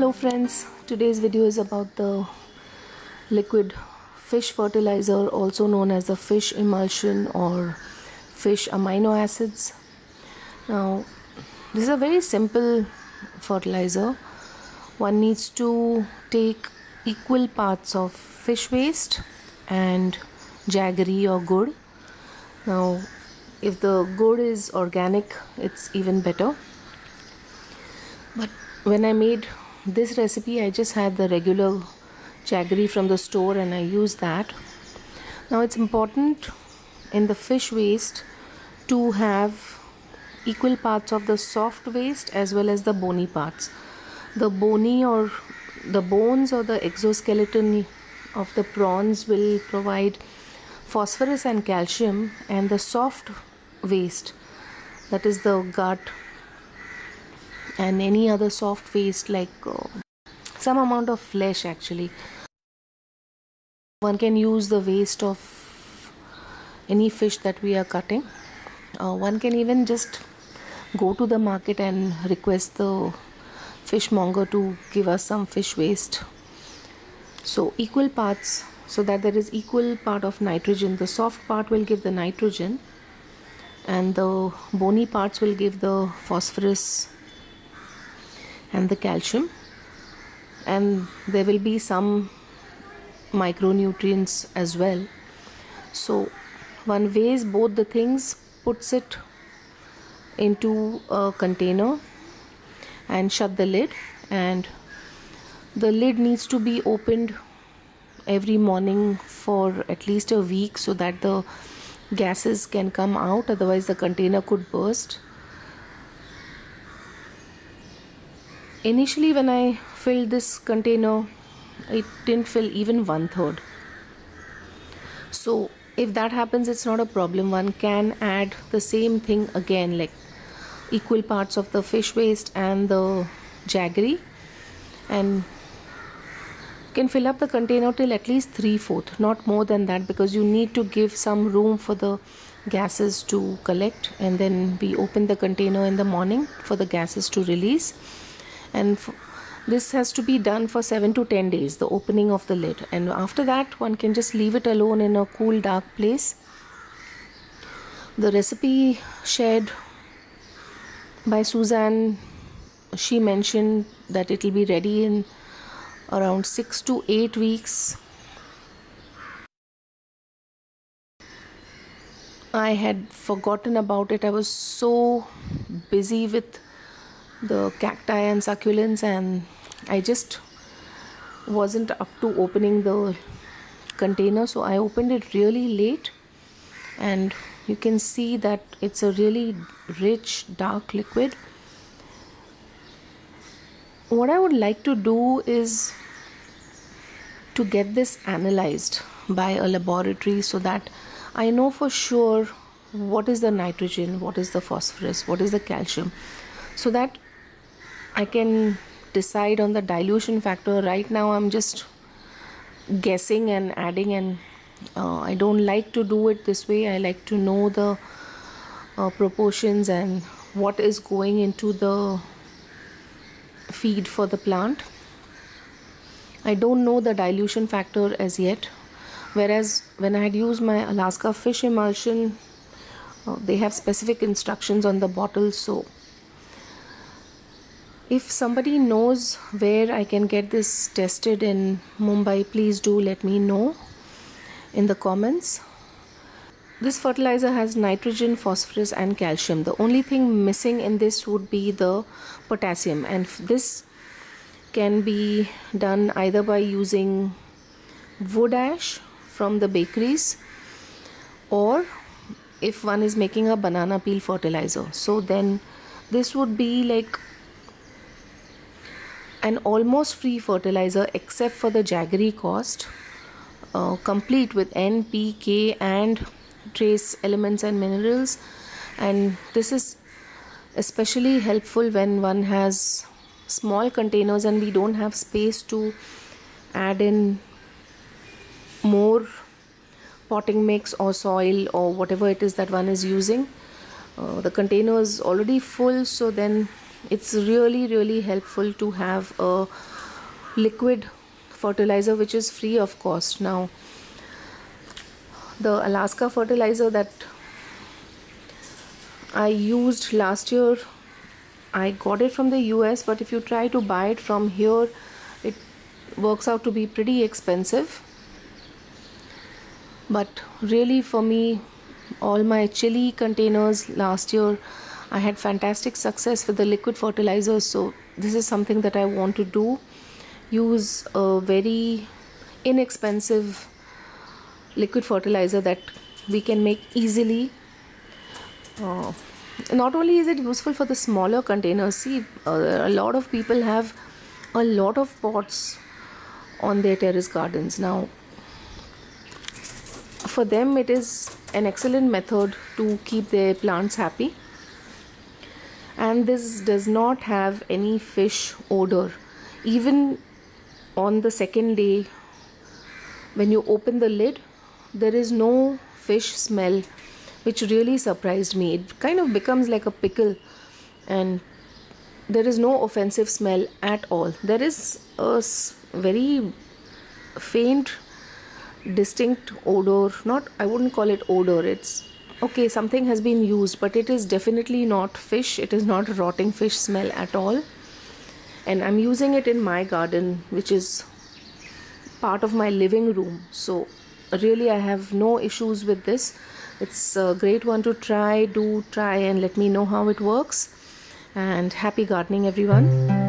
Hello friends, today's video is about the liquid fish fertilizer also known as the fish emulsion or fish amino acids. Now this is a very simple fertilizer. One needs to take equal parts of fish waste and jaggery or gur. Now if the gur is organic it's even better but when I made this recipe I just had the regular jaggery from the store and I used that. Now it's important in the fish waste to have equal parts of the soft waste as well as the bony parts. The bony or the bones or the exoskeleton of the prawns will provide phosphorus and calcium and the soft waste that is the gut and any other soft waste like uh, some amount of flesh actually. One can use the waste of any fish that we are cutting. Uh, one can even just go to the market and request the fishmonger to give us some fish waste. So equal parts so that there is equal part of nitrogen. The soft part will give the nitrogen and the bony parts will give the phosphorus and the calcium. And there will be some micronutrients as well. So one weighs both the things puts it into a container and shut the lid. And the lid needs to be opened every morning for at least a week so that the gases can come out. Otherwise the container could burst initially when i filled this container it didn't fill even one third so if that happens it's not a problem. One can add the same thing again like equal parts of the fish waste and the jaggery and can fill up the container till at least three fourth not more than that because you need to give some room for the gases to collect and then we open the container in the morning for the gases to release and this has to be done for 7 to 10 days the opening of the lid. And after that one can just leave it alone in a cool dark place. The recipe shared by Suzanne she mentioned that it will be ready in around 6 to 8 weeks. I had forgotten about it. I was so busy with the cacti and succulents and I just wasn't up to opening the container so I opened it really late. And you can see that it's a really rich dark liquid. What I would like to do is to get this analyzed by a laboratory so that I know for sure what is the nitrogen, what is the phosphorus, what is the calcium, so that I can decide on the dilution factor. Right now, I'm just guessing and adding, and uh, I don't like to do it this way. I like to know the uh, proportions and what is going into the feed for the plant. I don't know the dilution factor as yet. Whereas when I had used my Alaska fish emulsion, uh, they have specific instructions on the bottle. So if somebody knows where I can get this tested in Mumbai, please do let me know in the comments. This fertilizer has nitrogen, phosphorus and calcium. The only thing missing in this would be the potassium and this can be done either by using wood ash from the bakeries or if one is making a banana peel fertilizer. So then this would be like an almost free fertilizer except for the jaggery cost uh, complete with N, P, K and trace elements and minerals. And this is especially helpful when one has small containers and we don't have space to add in more potting mix or soil or whatever it is that one is using. Uh, the container is already full so then it's really really helpful to have a liquid fertilizer which is free of cost. Now the alaska fertilizer that i used last year i got it from the us but if you try to buy it from here it works out to be pretty expensive. But really for me all my chili containers last year I had fantastic success with the liquid fertilizers so this is something that I want to do. Use a very inexpensive liquid fertilizer that we can make easily. Uh, not only is it useful for the smaller containers see uh, a lot of people have a lot of pots on their terrace gardens. Now for them it is an excellent method to keep their plants happy and this does not have any fish odor. Even on the second day when you open the lid there is no fish smell which really surprised me. It kind of becomes like a pickle and there is no offensive smell at all. There is a very faint distinct odor. Not i wouldn't call it odor. It's okay something has been used but it is definitely not fish. It is not a rotting fish smell at all. And i'm using it in my garden which is part of my living room. So really i have no issues with this. It's a great one to try. Do try and let me know how it works. And happy gardening everyone